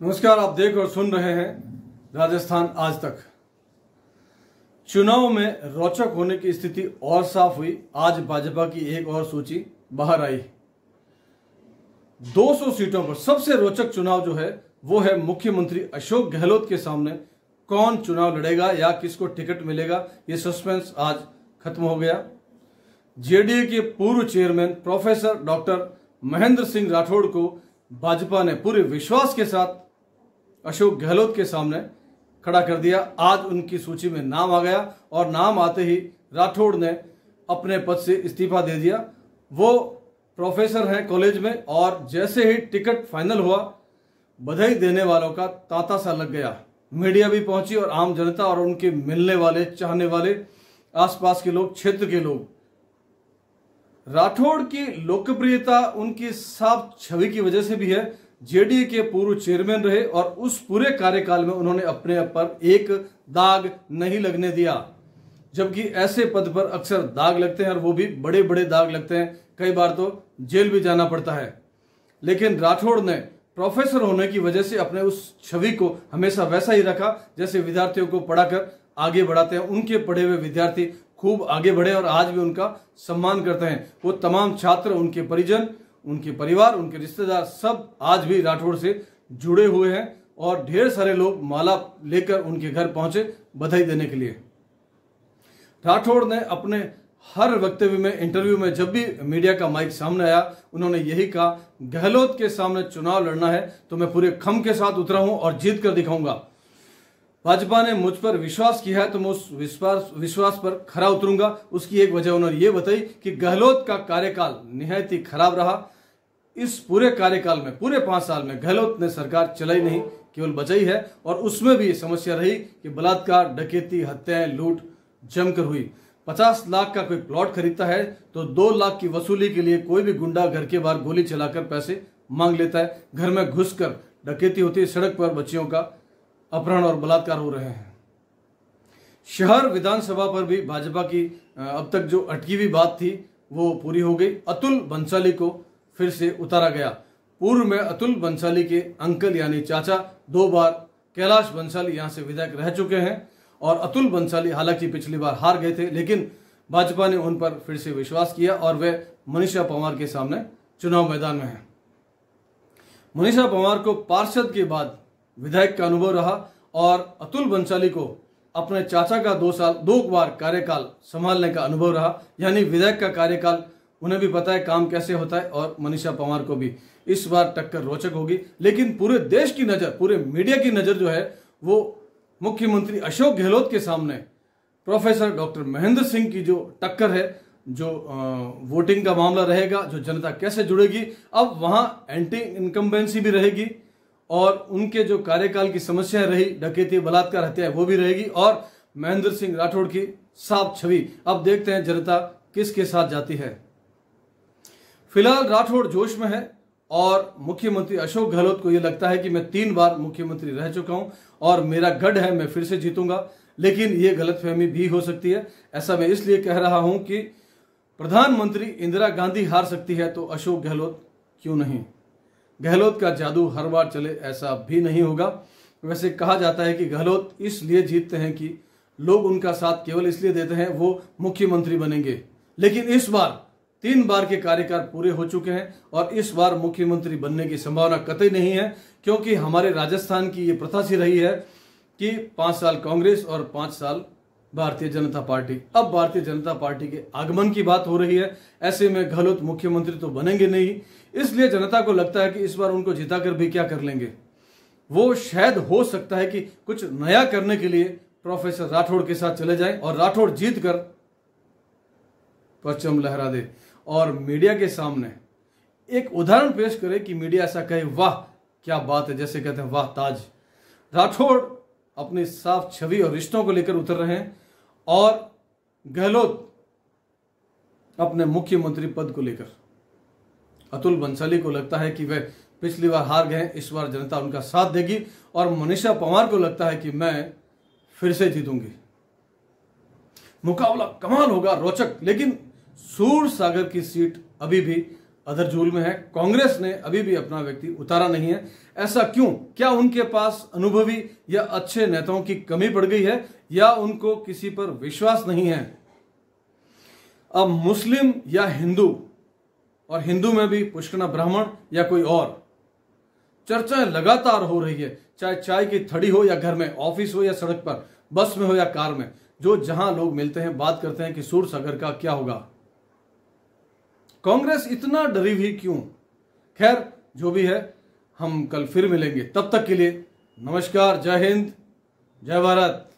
नमस्कार, आप देख और सुन रहे हैं राजस्थान आज तक। चुनाव में रोचक होने की स्थिति और साफ़ हुई। आज भाजपा की एक और सूची बाहर आई। 200 सीटों पर सबसे रोचक चुनाव जो है, वो है मुख्यमंत्री अशोक गहलोत के सामने। कौन चुनाव लड़ेगा या किसको टिकट मिलेगा, ये सस्पेंस आज खत्म हो गया। जेडीए के पूर्व chairman professor doctor Mahendra Singh Rathore को भाजपा ने पूरे विश्वास के साथ अशोक गहलोत के सामने खड़ा कर दिया। आज उनकी सूची में नाम आ गया और नाम आते ही राठौड़ ने अपने पद से इस्तीफा दे दिया। वो प्रोफेसर हैं कॉलेज में और जैसे ही टिकट फाइनल हुआ, बधाई देने वालों का तांता सा लग गया। मीडिया भी पहुँची और आम जनता और उनके मिलने वाले, चाहने वाले आसपास के लोग, क्षेत्र के लोग। राठौड़ की लोकप्रियता उनकी साफ़ छवि की वजह से भी है। जेडीए के पूर्व चेयरमैन रहे और उस पूरे कार्यकाल में उन्होंने अपने पर एक दाग नहीं लगने दिया, जबकि ऐसे पद पर अक्सर दाग लगते हैं और वो भी बड़े बड़े दाग लगते हैं। कई बार तो जेल भी जाना पड़ता है। लेकिन राठौड़ ने प्रोफेसर होने की वजह से अपने उस छवि को हमेशा वैसा ही रखा, जैसे विद्यार्थियों को पढ़ाकर आगे बढ़ाते हैं। उनके पढ़े हुए विद्यार्थी खूब आगे बढ़े और आज भी उनका सम्मान करते हैं। वो तमाम छात्र, उनके परिजन उनके परिवार, उनके रिश्तेदार सब आज भी राठौड़ से जुड़े हुए हैं और ढेर सारे लोग माला लेकर उनके घर पहुँचे बधाई देने के लिए। राठौड़ ने अपने हर वक्तव्य में, इंटरव्यू में जब भी मीडिया का माइक सामने आया, उन्होंने यही कहा, गहलोत के सामने चुनाव लड़ना है तो मैं पूरे खम के साथ उतरा हूँ और जीत कर दिखाऊँगा। भाजपा ने मुझ पर विश्वास किया है तो मैं उस विश्वास विश्वास पर खरा उतरूँगा। उसकी एक वजह उन्होंने ये बताई कि गहलोत का कार्यकाल निहायत खराब रहा। इस पूरे कार्यकाल में, पूरे पाँच साल में गहलोत ने सरकार चलाई नहीं, केवल बचाई है और उसमें भी समस्या रही कि बलात्कार, डकैती, हत्याएँ, लूट जमकर हुई। पचास लाख का कोई प्लॉट खरीदता है तो दो लाख की वसूली के लिए कोई भी गुंडा घर के बाहर गोली चलाकर पैसे मांग लेता है। घर में घुसकर डकैती होती है, सड़क पर बच्चियों का अपहरण और बलात्कार हो रहे हैं। शहर विधानसभा पर भी भाजपा की अब तक जो अटकी हुई बात थी, वो पूरी हो गई। अतुल बंसाली को फिर से उतारा गया। पूर्व में अतुल बंसाली के अंकल यानी चाचा दो बार कैलाश बंसाली यहाँ से विधायक रह चुके हैं और अतुल बंसाली हालाँकि पिछली बार हार गए थे, लेकिन भाजपा ने उन पर फिर से विश्वास किया और वे मनीषा पवार के सामने चुनाव मैदान में हैं। मनीषा पवार को पार्षद के बाद विधायक का अनुभव रहा और अतुल बंसाली को अपने चाचा का दो साल, दो बार कार्यकाल संभालने का अनुभव रहा, यानी विधायक का कार्यकाल उन्हें भी पता है काम कैसे होता है और मनीषा पवार को भी। इस बार टक्कर रोचक होगी। लेकिन पूरे देश की नज़र, पूरे मीडिया की नज़र जो है, वो मुख्यमंत्री अशोक गहलोत के सामने। प्रोफेसर डॉक्टर महेंद्र सिंह की जो टक्कर है, जो वोटिंग का मामला रहेगा, जो जनता कैसे जुड़ेगी, अब वहाँ एंटी इनकम्बेंसी भी रहेगी और उनके जो कार्यकाल की समस्याएँ रही, डकैती बलात्कार हत्या वो भी रहेगी और महेंद्र सिंह राठौड़ की साफ़ छवि। अब देखते हैं जनता किसके साथ जाती है। फ़िलहाल राठौड़ जोश में है और मुख्यमंत्री अशोक गहलोत को यह लगता है कि मैं तीन बार मुख्यमंत्री रह चुका हूँ और मेरा गढ़ है, मैं फिर से जीतूँगा। लेकिन यह गलतफहमी भी हो सकती है। ऐसा मैं इसलिए कह रहा हूँ कि प्रधानमंत्री इंदिरा गांधी हार सकती है तो अशोक गहलोत क्यों नहीं? गहलोत का जादू हर बार चले ऐसा भी नहीं होगा। वैसे कहा जाता है कि गहलोत इसलिए जीतते हैं कि लोग उनका साथ केवल इसलिए देते हैं वो मुख्यमंत्री बनेंगे। लेकिन इस बार तीन बार के कार्यकाल पूरे हो चुके हैं और इस बार मुख्यमंत्री बनने की संभावना कतई नहीं है, क्योंकि हमारे राजस्थान की ये प्रथा सी रही है कि पाँच साल कांग्रेस और पाँच साल भारतीय जनता पार्टी। अब भारतीय जनता पार्टी के आगमन की बात हो रही है। ऐसे में गहलोत मुख्यमंत्री तो बनेंगे नहीं। इसलिए जनता को लगता है कि इस बार उनको जिताकर भी क्या कर लेंगे। वो शायद हो सकता है कि कुछ नया करने के लिए प्रोफेसर राठौड़ के साथ चले जाएँ और राठौड़ जीत कर परचम लहरा दे। और मीडिया के सामने एक उदाहरण पेश करे कि मीडिया ऐसा कहे, वाह, क्या बात है, जैसे कहते हैं, वाह, ताज। राठौड़ अपनी साफ़ छवि और रिश्तों को लेकर उतर रहे हैं और गहलोत अपने मुख्यमंत्री पद को लेकर। अतुल बंसाली को लगता है कि वह पिछली बार हार गए, इस बार जनता उनका साथ देगी और मनीषा पवार को लगता है कि मैं फिर से जीतूँगी। मुकाबला कमाल होगा, रोचक, लेकिन सूर सागर की सीट अभी भी अधर झूल में है। कांग्रेस ने अभी भी अपना व्यक्ति उतारा नहीं है। ऐसा क्यों? क्या उनके पास अनुभवी या अच्छे नेताओं की कमी पड़ गई है या उनको किसी पर विश्वास नहीं है? अब मुस्लिम या हिंदू, और हिंदू में भी पुष्कना ब्राह्मण या कोई और। चर्चाएँ लगातार हो रही है, चाहे चाय की थड़ी हो या घर में, ऑफ़िस हो या सड़क पर, बस में हो या कार में। जो जहाँ लोग मिलते हैं, बात करते हैं कि सूर सागर का क्या होगा। कांग्रेस इतना डरी हुई क्यों? खैर, जो भी है, हम कल फिर मिलेंगे। तब तक के लिए नमस्कार, जय हिंद, जय भारत।